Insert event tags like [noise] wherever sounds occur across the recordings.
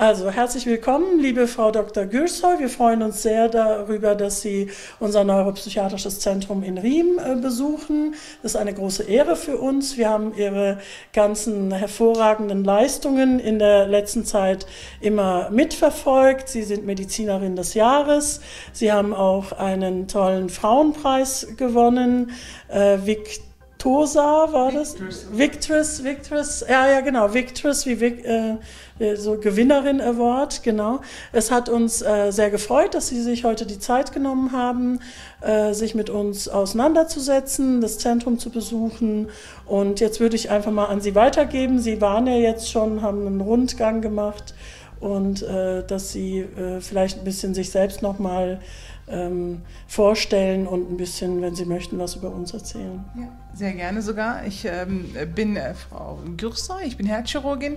Also herzlich willkommen, liebe Frau Dr. Gürsoy. Wir freuen uns sehr darüber, dass Sie unser neuropsychiatrisches Zentrum in Riem äh, besuchen. Das ist eine große Ehre für uns. Wir haben Ihre ganzen hervorragenden Leistungen in der letzten Zeit immer mitverfolgt. Sie sind Medizinerin des Jahres. Sie haben auch einen tollen Frauenpreis gewonnen. Äh, Victor Tosa war das? Victress, Victress, ja, ja, genau, Victress wie äh, äh, so Gewinnerin Award, genau. Es hat uns äh, sehr gefreut, dass Sie sich heute die Zeit genommen haben, äh, sich mit uns auseinanderzusetzen, das Zentrum zu besuchen. Und jetzt würde ich einfach mal an Sie weitergeben. Sie waren ja jetzt schon, haben einen Rundgang gemacht und äh, dass Sie äh, vielleicht ein bisschen sich selbst nochmal mal ähm, vorstellen und ein bisschen, wenn Sie möchten, was über uns erzählen. Ja, sehr gerne sogar. Ich ähm, bin äh, Frau Gürser, ich bin Herzchirurgin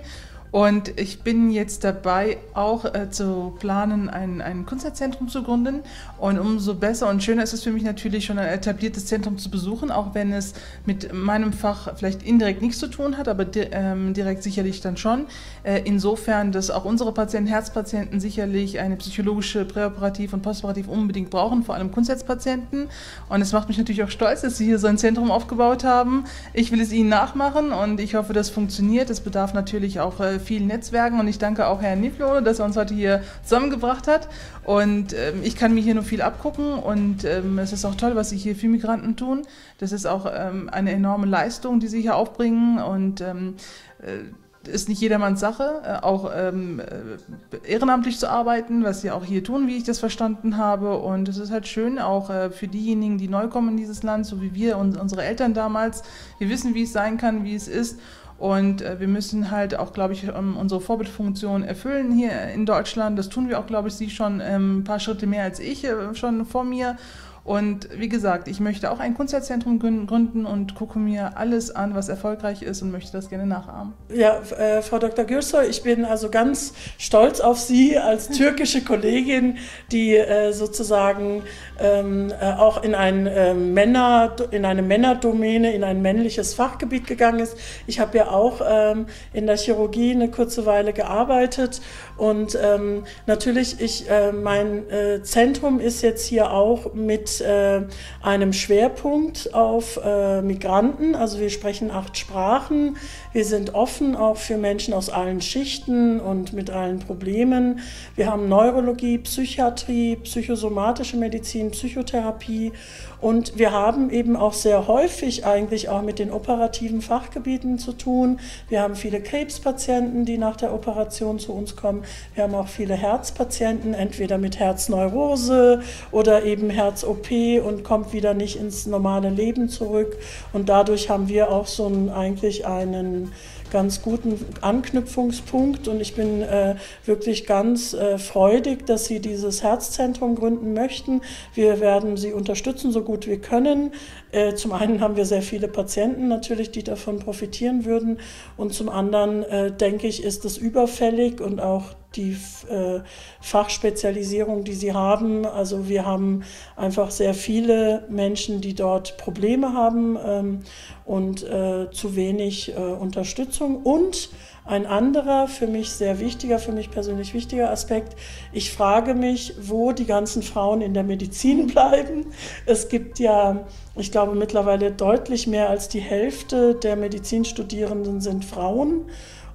und ich bin jetzt dabei, auch äh, zu planen, ein, ein Kunstzentrum zu gründen. Und umso besser und schöner ist es für mich natürlich, schon ein etabliertes Zentrum zu besuchen, auch wenn es mit meinem Fach vielleicht indirekt nichts zu tun hat, aber di ähm, direkt sicherlich dann schon. Äh, insofern, dass auch unsere Patienten, Herzpatienten sicherlich eine psychologische Präoperativ und Postoperativ unbedingt brauchen, vor allem Kunstherzpatienten. Und es macht mich natürlich auch stolz, dass Sie hier so ein Zentrum aufgebaut haben. Ich will es Ihnen nachmachen und ich hoffe, das funktioniert. Es bedarf natürlich auch äh, vielen Netzwerken und ich danke auch Herrn Niflo, dass er uns heute hier zusammengebracht hat. Und ähm, ich kann mir hier nur viel abgucken und ähm, es ist auch toll, was sich hier für Migranten tun. Das ist auch ähm, eine enorme Leistung, die sie hier aufbringen und ähm, äh, ist nicht jedermanns Sache, äh, auch ähm, äh, ehrenamtlich zu arbeiten, was sie auch hier tun, wie ich das verstanden habe. Und es ist halt schön, auch äh, für diejenigen, die neu kommen in dieses Land, so wie wir und unsere Eltern damals. Wir wissen, wie es sein kann, wie es ist. Und äh, wir müssen halt auch, glaube ich, ähm, unsere Vorbildfunktion erfüllen hier in Deutschland. Das tun wir auch, glaube ich, Sie schon ähm, ein paar Schritte mehr als ich äh, schon vor mir. Und wie gesagt, ich möchte auch ein Kunstzentrum gründen und gucke mir alles an, was erfolgreich ist und möchte das gerne nachahmen. Ja, äh, Frau Dr. Gürsoy, ich bin also ganz stolz auf Sie als [laughs] türkische Kollegin, die äh, sozusagen ähm, äh, auch in, ein, äh, Männer, in eine Männerdomäne, in ein männliches Fachgebiet gegangen ist. Ich habe ja auch ähm, in der Chirurgie eine kurze Weile gearbeitet und ähm, natürlich, ich, äh, mein äh, Zentrum ist jetzt hier auch mit äh, einem Schwerpunkt auf äh, Migranten. Also wir sprechen acht Sprachen. Wir sind offen auch für Menschen aus allen Schichten und mit allen Problemen. Wir haben Neurologie, Psychiatrie, psychosomatische Medizin, Psychotherapie und wir haben eben auch sehr häufig eigentlich auch mit den operativen Fachgebieten zu tun. Wir haben viele Krebspatienten, die nach der Operation zu uns kommen. Wir haben auch viele Herzpatienten, entweder mit Herzneurose oder eben Herz-OP und kommt wieder nicht ins normale Leben zurück. Und dadurch haben wir auch so einen, eigentlich einen ganz guten Anknüpfungspunkt und ich bin äh, wirklich ganz äh, freudig, dass Sie dieses Herzzentrum gründen möchten. Wir werden Sie unterstützen, so gut wir können. Äh, zum einen haben wir sehr viele Patienten natürlich, die davon profitieren würden und zum anderen äh, denke ich, ist es überfällig und auch die äh, Fachspezialisierung, die sie haben. Also wir haben einfach sehr viele Menschen, die dort Probleme haben ähm, und äh, zu wenig äh, Unterstützung. Und ein anderer, für mich sehr wichtiger, für mich persönlich wichtiger Aspekt, ich frage mich, wo die ganzen Frauen in der Medizin [laughs] bleiben. Es gibt ja, ich glaube, mittlerweile deutlich mehr als die Hälfte der Medizinstudierenden sind Frauen.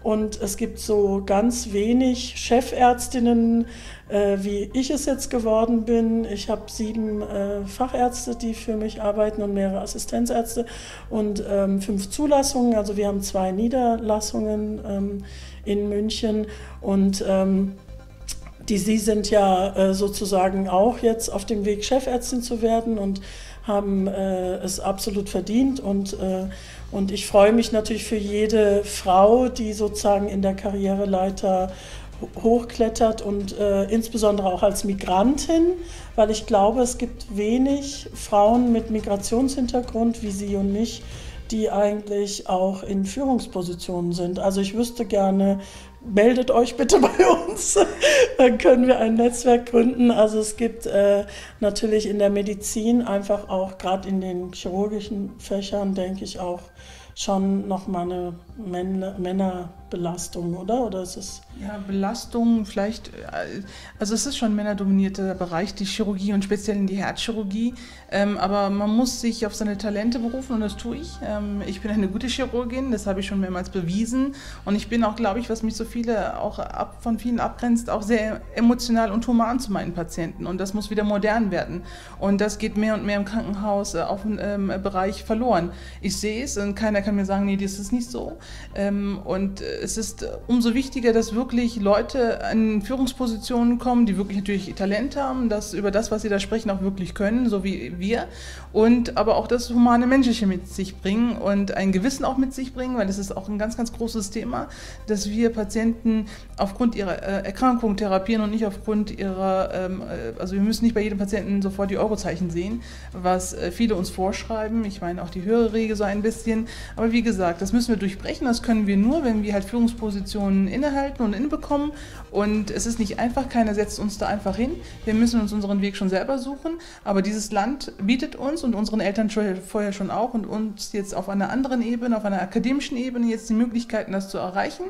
Und es gibt so ganz wenig Chefärztinnen, äh, wie ich es jetzt geworden bin. Ich habe sieben äh, Fachärzte, die für mich arbeiten und mehrere Assistenzärzte und ähm, fünf Zulassungen. Also wir haben zwei Niederlassungen ähm, in München. Und ähm, die Sie sind ja äh, sozusagen auch jetzt auf dem Weg, Chefärztin zu werden und haben äh, es absolut verdient. Und äh, und ich freue mich natürlich für jede Frau, die sozusagen in der Karriereleiter hochklettert und äh, insbesondere auch als Migrantin, weil ich glaube, es gibt wenig Frauen mit Migrationshintergrund wie Sie und mich, die eigentlich auch in Führungspositionen sind. Also ich wüsste gerne, meldet euch bitte [laughs] bei uns, dann können wir ein Netzwerk gründen. Also es gibt äh, natürlich in der Medizin einfach auch, gerade in den chirurgischen Fächern, denke ich auch, schon nochmal eine Männer, Männer Belastung, oder? Oder ist es ja, Belastung vielleicht, äh, also es ist schon ein männerdominierter Bereich, die Chirurgie und speziell in die Herzchirurgie. Ähm, aber man muss sich auf seine Talente berufen und das tue ich. Ähm, ich bin eine gute Chirurgin, das habe ich schon mehrmals bewiesen. Und ich bin auch, glaube ich, was mich so viele auch ab, von vielen abgrenzt, auch sehr emotional und human zu meinen Patienten. Und das muss wieder modern werden. Und das geht mehr und mehr im Krankenhaus äh, auf dem ähm, Bereich verloren. Ich sehe es und keiner kann mir sagen, nee, das ist nicht so. Ähm, und es ist umso wichtiger, dass wirklich Leute in Führungspositionen kommen, die wirklich natürlich Talent haben, das über das, was sie da sprechen, auch wirklich können, so wie wir. Und aber auch das humane Menschliche mit sich bringen und ein Gewissen auch mit sich bringen, weil das ist auch ein ganz, ganz großes Thema, dass wir Patienten aufgrund ihrer äh, Erkrankung therapieren und nicht aufgrund ihrer, ähm, äh, also wir müssen nicht bei jedem Patienten sofort die Eurozeichen sehen, was äh, viele uns vorschreiben. Ich meine auch die höhere Regel so ein bisschen. Aber wie gesagt, das müssen wir durchbrechen. Das können wir nur, wenn wir halt Führungspositionen innehalten und hinbekommen. Und es ist nicht einfach, keiner setzt uns da einfach hin. Wir müssen uns unseren Weg schon selber suchen. Aber dieses Land bietet uns und unseren Eltern vorher schon auch und uns jetzt auf einer anderen Ebene, auf einer akademischen Ebene jetzt die Möglichkeiten, das zu erreichen.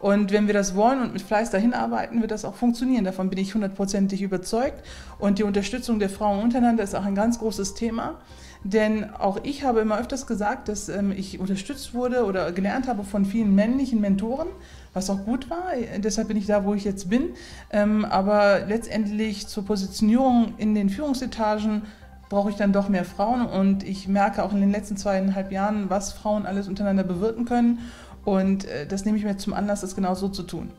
Und wenn wir das wollen und mit Fleiß dahin arbeiten, wird das auch funktionieren. Davon bin ich hundertprozentig überzeugt. Und die Unterstützung der Frauen untereinander ist auch ein ganz großes Thema. Denn auch ich habe immer öfters gesagt, dass ähm, ich unterstützt wurde oder gelernt habe von vielen männlichen Mentoren, was auch gut war. Deshalb bin ich da, wo ich jetzt bin. Ähm, aber letztendlich zur Positionierung in den Führungsetagen brauche ich dann doch mehr Frauen. Und ich merke auch in den letzten zweieinhalb Jahren, was Frauen alles untereinander bewirken können. Und äh, das nehme ich mir zum Anlass, das genau so zu tun.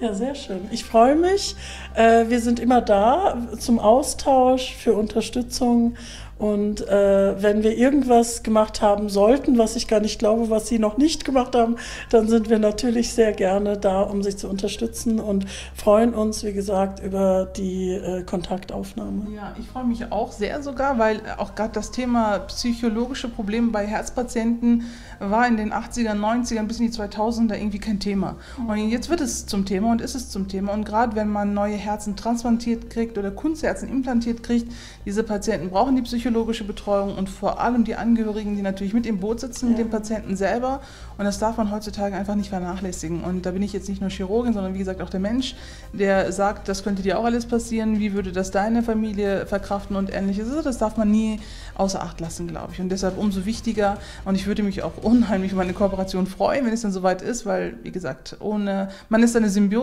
Ja, sehr schön. Ich freue mich. Äh, wir sind immer da zum Austausch, für Unterstützung und äh, wenn wir irgendwas gemacht haben sollten, was ich gar nicht glaube, was Sie noch nicht gemacht haben, dann sind wir natürlich sehr gerne da, um Sie zu unterstützen und freuen uns, wie gesagt, über die äh, Kontaktaufnahme. Ja, ich freue mich auch sehr sogar, weil auch gerade das Thema psychologische Probleme bei Herzpatienten war in den 80ern, 90ern bis in die 2000er irgendwie kein Thema. Und jetzt wird es zum Thema und ist es zum Thema. Und gerade wenn man neue Herzen transplantiert kriegt oder Kunstherzen implantiert kriegt, diese Patienten brauchen die psychologische Betreuung und vor allem die Angehörigen, die natürlich mit im Boot sitzen, ja. mit dem Patienten selber. Und das darf man heutzutage einfach nicht vernachlässigen. Und da bin ich jetzt nicht nur Chirurgin, sondern wie gesagt auch der Mensch, der sagt, das könnte dir auch alles passieren, wie würde das deine Familie verkraften und ähnliches. Also das darf man nie außer Acht lassen, glaube ich. Und deshalb umso wichtiger. Und ich würde mich auch unheimlich über eine Kooperation freuen, wenn es dann soweit ist, weil, wie gesagt, ohne, man ist eine Symbiose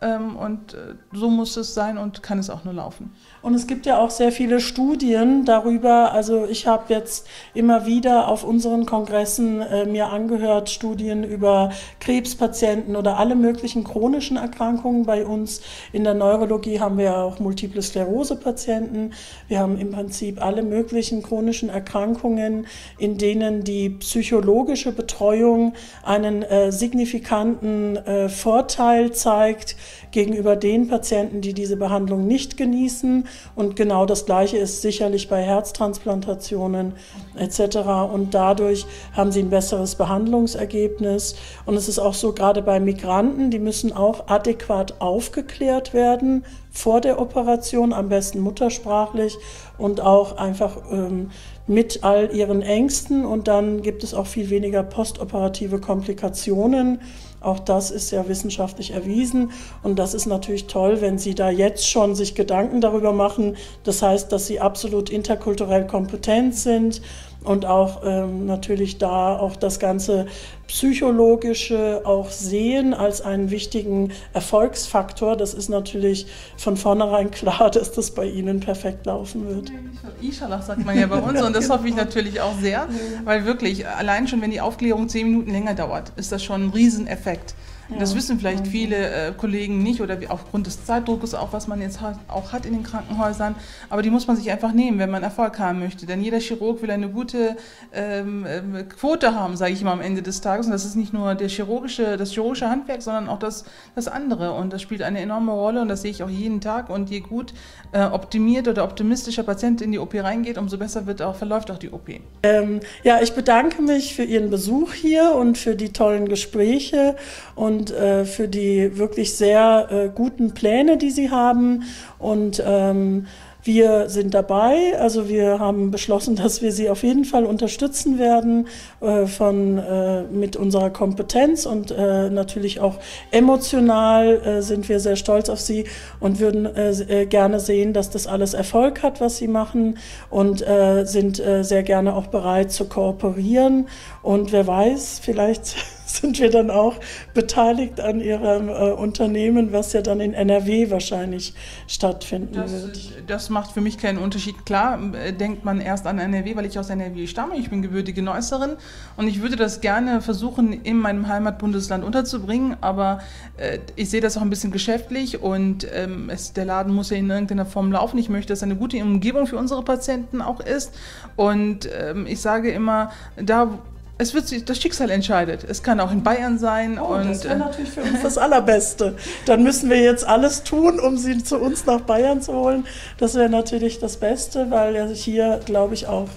ähm, und äh, so muss es sein und kann es auch nur laufen. Und es gibt ja auch sehr viele Studien darüber. Also ich habe jetzt immer wieder auf unseren Kongressen äh, mir angehört, Studien über Krebspatienten oder alle möglichen chronischen Erkrankungen. Bei uns in der Neurologie haben wir auch Multiple Sklerose-Patienten. Wir haben im Prinzip alle möglichen chronischen Erkrankungen, in denen die psychologische Betreuung einen äh, signifikanten äh, Vorteil zeigt psyched gegenüber den Patienten, die diese Behandlung nicht genießen. Und genau das Gleiche ist sicherlich bei Herztransplantationen etc. Und dadurch haben sie ein besseres Behandlungsergebnis. Und es ist auch so, gerade bei Migranten, die müssen auch adäquat aufgeklärt werden vor der Operation, am besten muttersprachlich und auch einfach ähm, mit all ihren Ängsten. Und dann gibt es auch viel weniger postoperative Komplikationen. Auch das ist ja wissenschaftlich erwiesen und das ist natürlich toll, wenn Sie da jetzt schon sich Gedanken darüber machen. Das heißt, dass Sie absolut interkulturell kompetent sind und auch ähm, natürlich da auch das ganze psychologische auch sehen als einen wichtigen Erfolgsfaktor. Das ist natürlich von vornherein [laughs] klar, dass das bei Ihnen perfekt laufen wird. Inshallah sagt man ja bei uns und das hoffe ich natürlich auch sehr, weil wirklich allein schon, wenn die Aufklärung zehn Minuten länger dauert, ist das schon ein Rieseneffekt. Ja. Das wissen vielleicht viele äh, Kollegen nicht oder aufgrund des Zeitdruckes auch, was man jetzt hat, auch hat in den Krankenhäusern. Aber die muss man sich einfach nehmen, wenn man Erfolg haben möchte. Denn jeder Chirurg will eine gute ähm, ähm, Quote haben, sage ich mal am Ende des Tages. Und das ist nicht nur der chirurgische, das chirurgische Handwerk, sondern auch das, das andere. Und das spielt eine enorme Rolle und das sehe ich auch jeden Tag. Und je gut äh, optimiert oder optimistischer Patient in die OP reingeht, umso besser wird auch, verläuft auch die OP. Ähm, ja, ich bedanke mich für Ihren Besuch hier und für die tollen Gespräche und und äh, für die wirklich sehr äh, guten Pläne, die sie haben. Und ähm, Wir sind dabei, also wir haben beschlossen, [laughs] dass wir sie auf jeden Fall unterstützen werden äh, von, äh, mit unserer Kompetenz und äh, natürlich auch emotional äh, sind wir sehr stolz auf sie und würden äh, gerne sehen, dass das alles Erfolg hat, was sie machen und sind sehr gerne auch bereit zu kooperieren. Und wer weiß, vielleicht [laughs] sind wir dann auch beteiligt an ihrem äh, Unternehmen, was ja dann in NRW wahrscheinlich stattfinden das, wird. Das macht für mich keinen Unterschied. Klar äh, denkt man erst an NRW, weil ich aus NRW stamme. Ich bin gebürtige Neusserin und ich würde das gerne versuchen, in meinem Heimatbundesland unterzubringen, aber äh, ich sehe das auch ein bisschen geschäftlich und ähm, es, der Laden muss ja in irgendeiner Form laufen. Ich möchte, dass es eine gute Umgebung für unsere Patienten auch ist und ähm, ich sage immer, da es wird sich, das Schicksal entscheidet. Es kann auch in Bayern sein. Oh, und, das wäre äh, natürlich für uns das Allerbeste. Dann müssen wir jetzt alles tun, um sie zu uns nach Bayern zu holen. Das wäre natürlich das Beste, weil ja hier, glaube ich, auch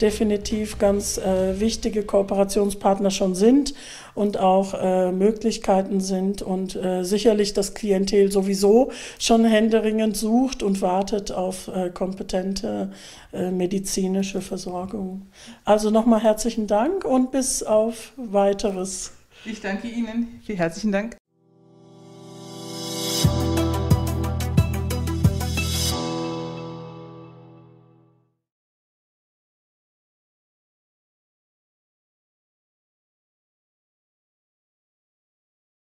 definitiv ganz äh, wichtige Kooperationspartner schon sind und auch äh, Möglichkeiten sind und äh, sicherlich das Klientel sowieso schon händeringend sucht und wartet auf äh, kompetente äh, medizinische Versorgung. Also nochmal herzlichen Dank und bis auf weiteres. Ich danke Ihnen. Vielen herzlichen Dank.